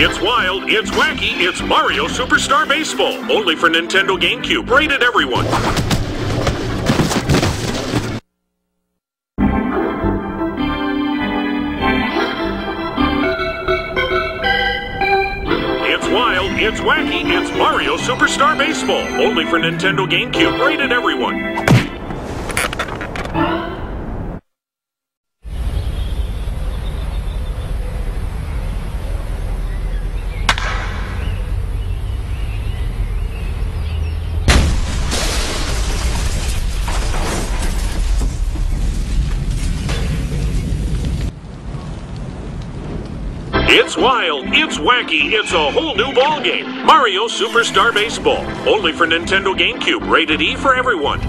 It's wild, it's wacky, it's Mario Superstar Baseball. Only for Nintendo GameCube. Rated everyone. It's wild, it's wacky, it's Mario Superstar Baseball. Only for Nintendo GameCube. Rated everyone. It's wild, it's wacky, it's a whole new ballgame. Mario Superstar Baseball. Only for Nintendo GameCube. Rated E for everyone.